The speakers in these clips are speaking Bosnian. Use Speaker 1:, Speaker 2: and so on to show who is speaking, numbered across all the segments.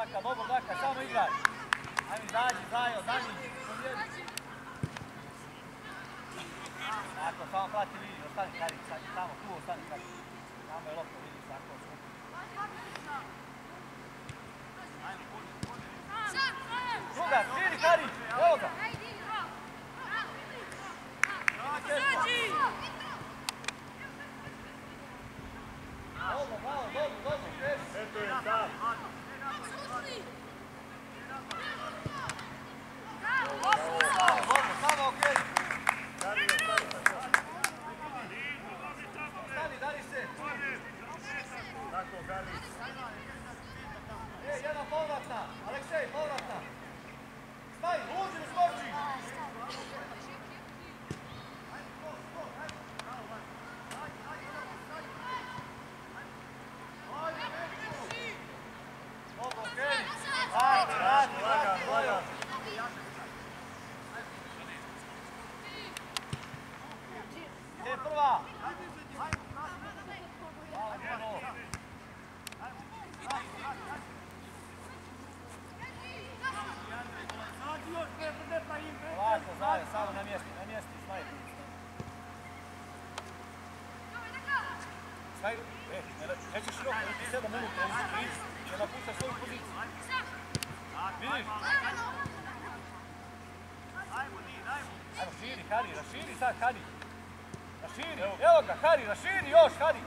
Speaker 1: Daka, dobro, Daka, samo igraj. Ajde, izađi, Zajo, zađi. Tako, samo prati liniju, ostani Karin, sad, tamo, tu ostani Karin. Tamo je lopta, vidiš, tako, Druga, vidi Karin, evo ga. Dobro, bravo, dobro, dobro, kreni.
Speaker 2: Eto je tam.
Speaker 1: Bravo, dobro, samo okreni.
Speaker 2: Kari, ostani tako.
Speaker 1: Stani, dani se.
Speaker 2: Tako, Kari.
Speaker 1: E, jedna povratna. Aleksej, povratna. Staj, uđi, uskoči. 7 minuta, on će napustiti svoju poziciju. Vidiš? Raširi, Hari, raširi sad, Hari. Raširi, evo ga, Hari, raširi još, Hari.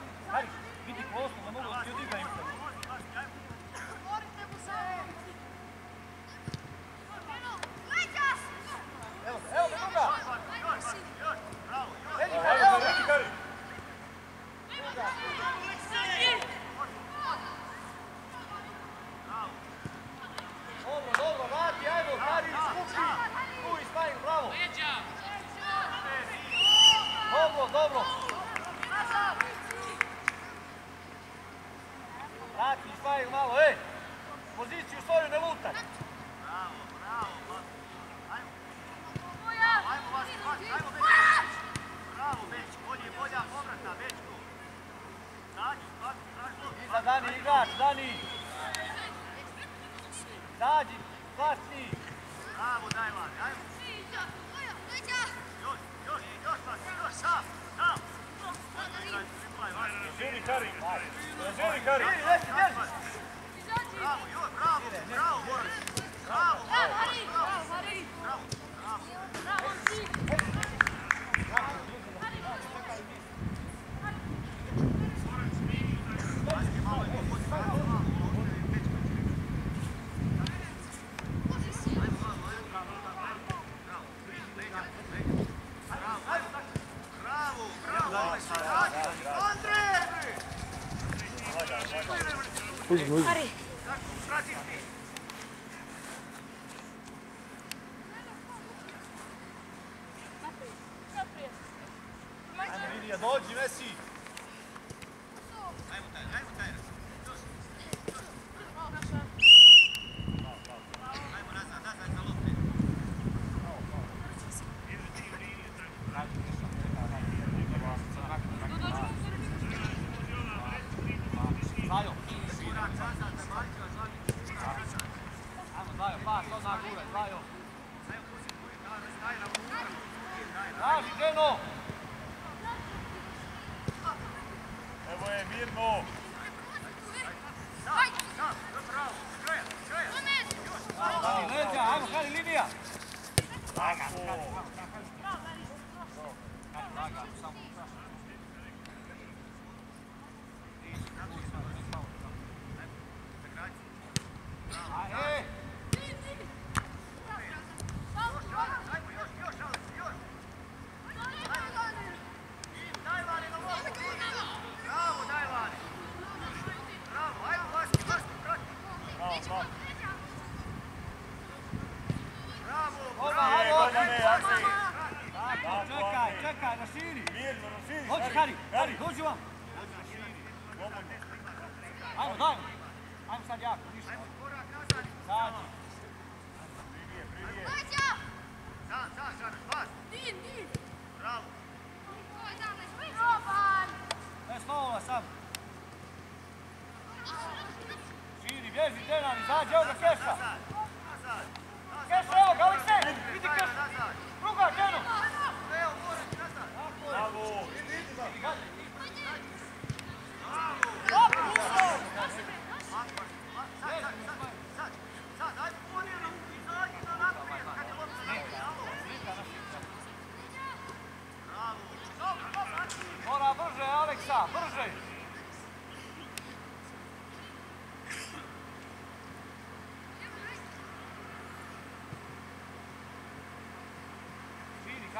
Speaker 2: Ajmo,
Speaker 1: Got
Speaker 2: it.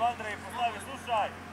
Speaker 2: Andrej,
Speaker 1: poslavi, slušaj!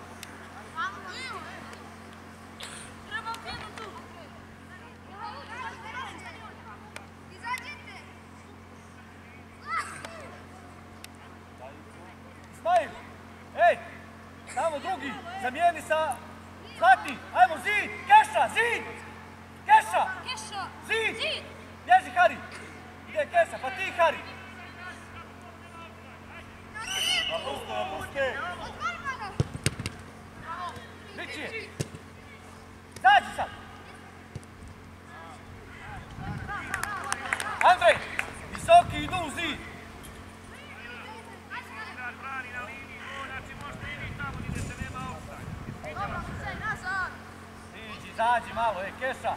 Speaker 1: de Quesa.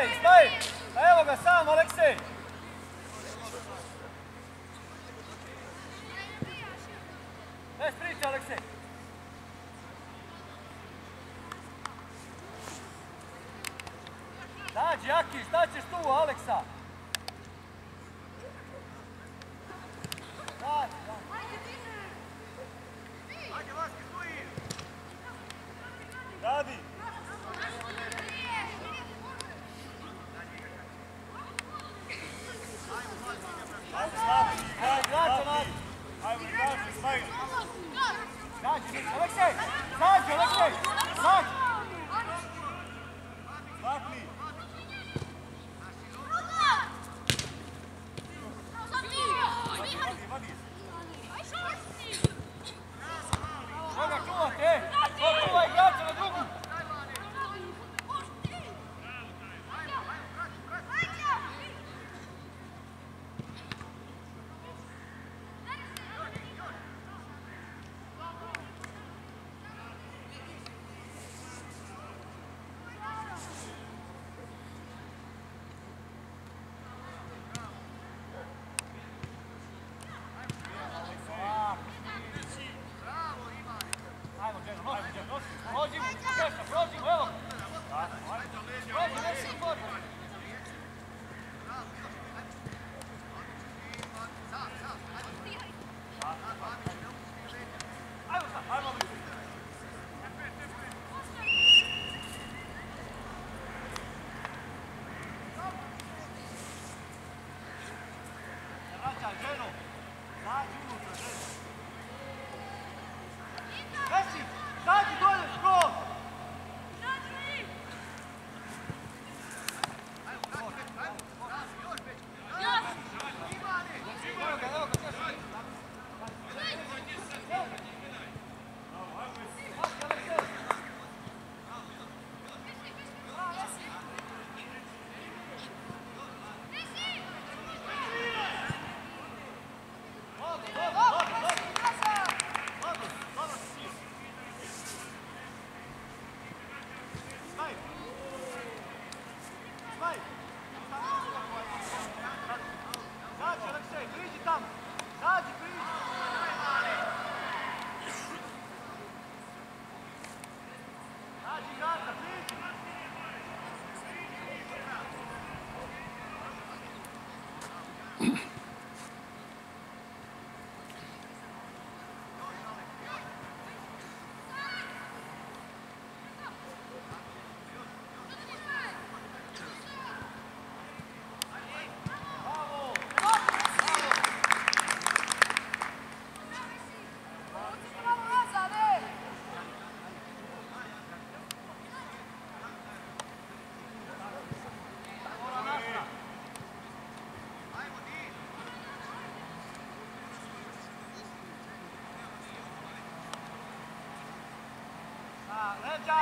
Speaker 1: time, ej, evo ga sam, Aleksej!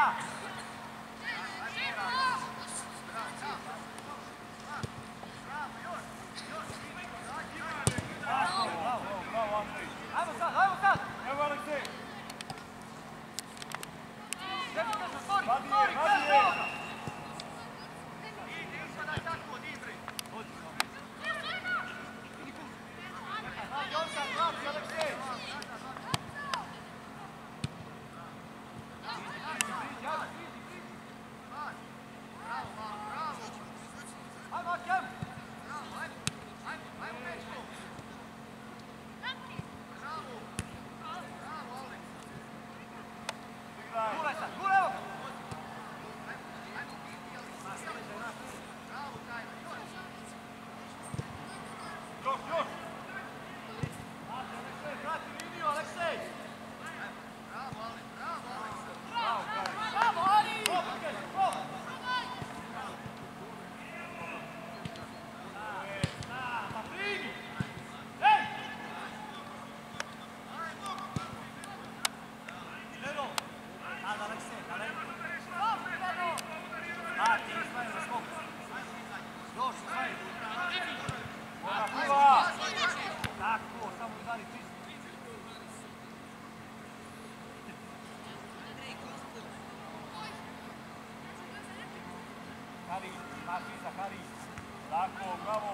Speaker 1: Leđa!
Speaker 3: Bravo, bravo, Andrej.
Speaker 1: Ajmo sad, ajmo sad!
Speaker 3: Evo, Aleksej.
Speaker 1: Tebi Keša, stori,
Speaker 3: Vadi je,
Speaker 1: stori,
Speaker 3: vadi
Speaker 1: Keša,
Speaker 3: je.
Speaker 1: evo ga! Ajde, on sad, vrati, Aleksej! Priđi, ajde, priđi, priđi! Ajmo, Akem!
Speaker 3: Igraj.
Speaker 1: Guraj sad, guraj, evo ga!
Speaker 3: Još, još.
Speaker 1: Aleksej, vrati liniju, Aleksej!
Speaker 3: Bravo, Kari.
Speaker 1: Proba, Keša, proba! Pa primi! Ej! Leno! Ad Aleksej, daleko! A, ti Ismail za skok! Još, Ismail!
Speaker 3: Ona pliva.
Speaker 1: Tako, samo udari čisto! Ali,
Speaker 2: Kaži za Kari.
Speaker 1: Tako, bravo.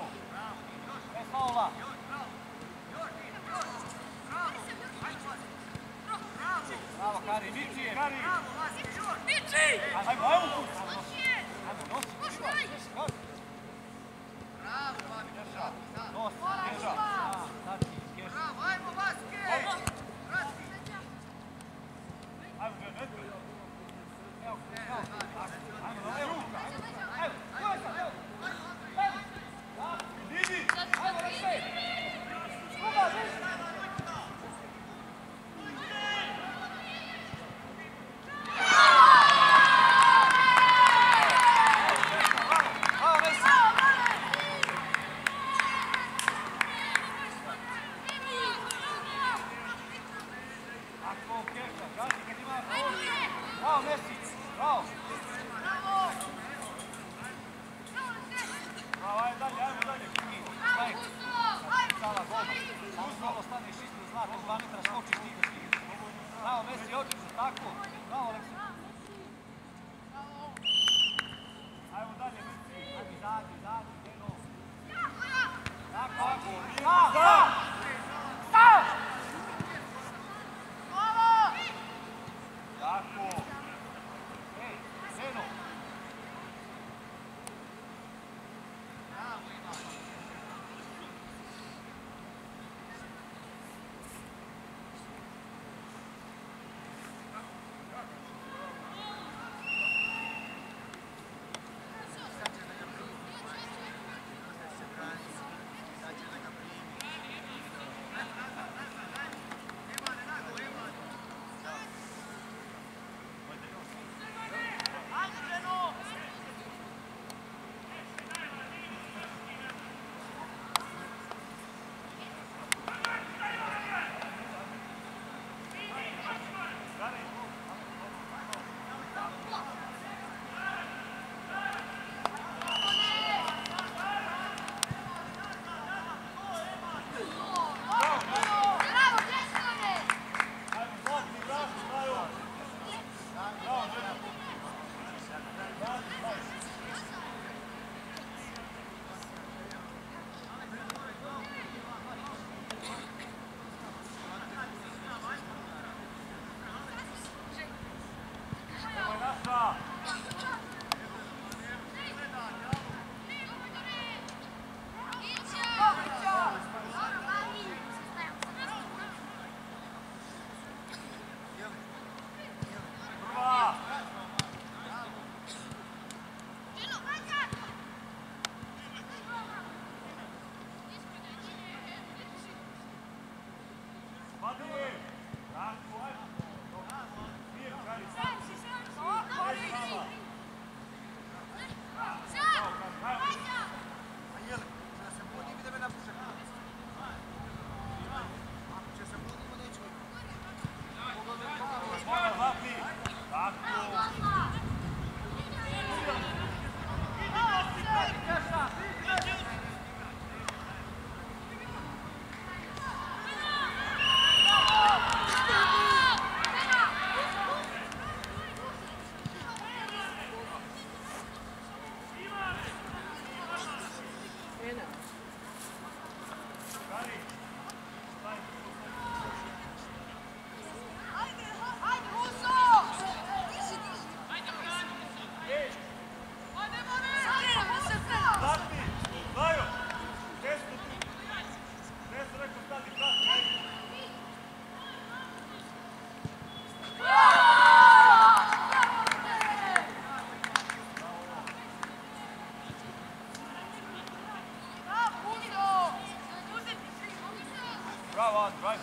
Speaker 2: Bravo,
Speaker 1: Andro, ajde.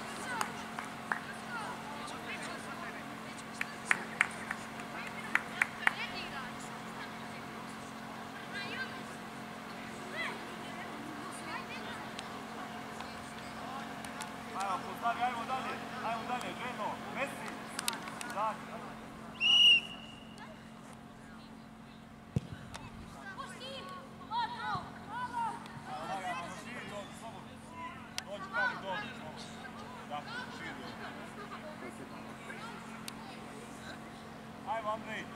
Speaker 1: Ajmo, postavi, ajmo dalje. Ajmo dalje, ženo. Messi. Zlatni. Lagano, širi ovdje, slobodno. Dođi, Kari, dođi, slobodno. Tako, širi ovdje. Ajmo,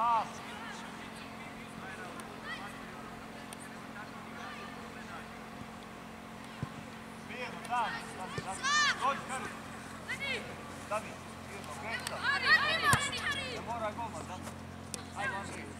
Speaker 3: Da. Mirno, da. Dani, Dani. Dođi, Kari. Dani, mirno, kreća. Ne mora golman, da. Ajmo, Andrej. Tako,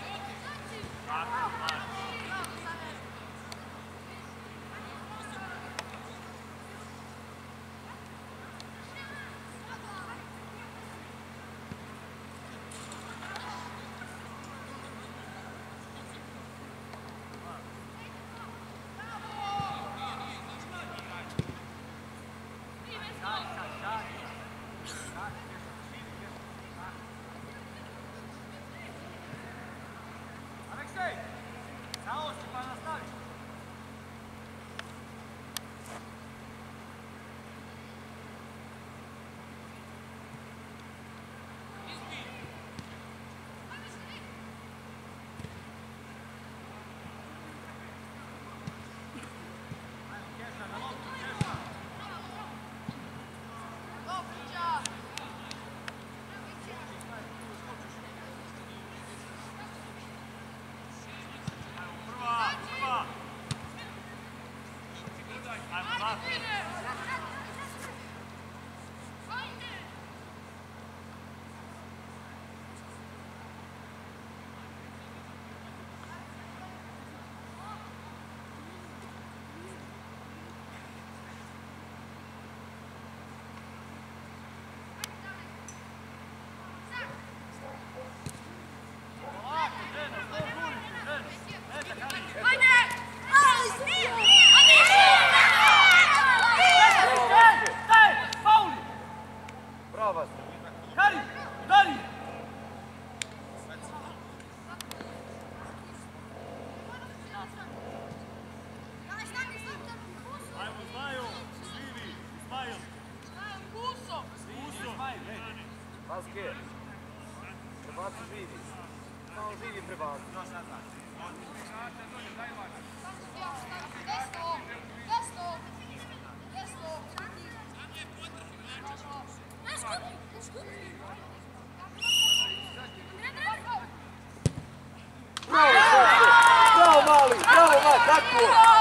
Speaker 2: 不 能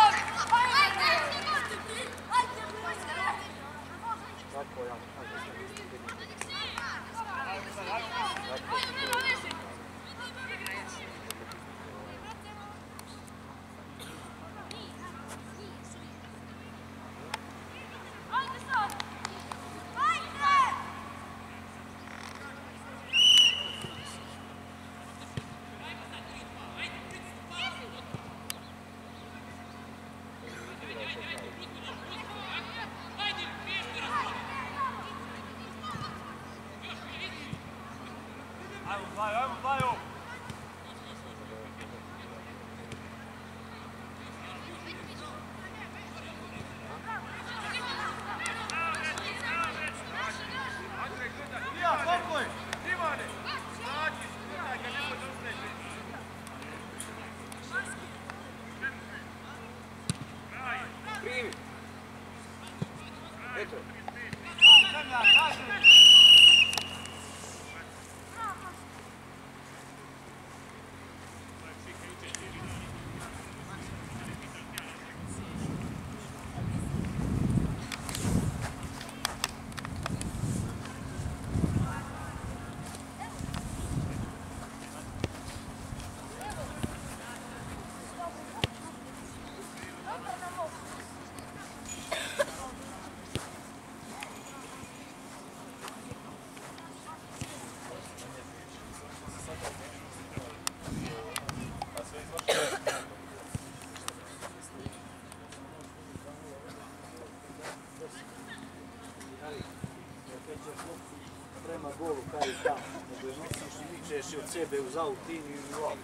Speaker 4: Prema golu, kaj je tamo. Nego je nosiš i vičeš i od sebe u zautin i u ovo.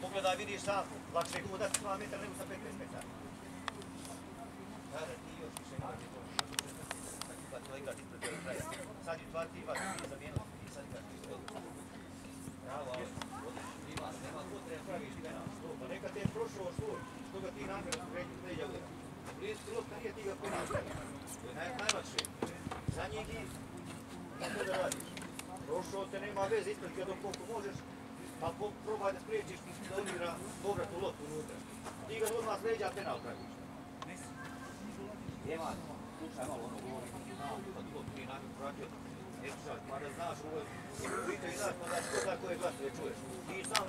Speaker 2: Pogledaj, vidiš sad, lakše je udati 2 metra nego sa 15 metara. Ti još više imaš ispred tebe kraja. Sad je tvar ti imaš, ti zamijenio, ti sad ispred tebe. Bravo, odlično, imaš, nema potrebe praviš penal. Što, pa neka te je prošao svoj, što ga ti namjerno kreću pređa udara. Bliski lopta nije ti ga penal stavio. To je naj, najlakše. Za njih i tako da radiš. Prošao te nema veze, ispred ga dok koliko možeš, pa probaj da spriječiš da odigra povrat u loptu unutra. Ti ga odmah sređa penal praviš. Nema, slušaj malo ono govori, malo tu kad loptu nije namjerno vratio. E, sad, pa da znaš, ovo je, i znaš, pa da pa ko je koje glasove čuješ. Ti sam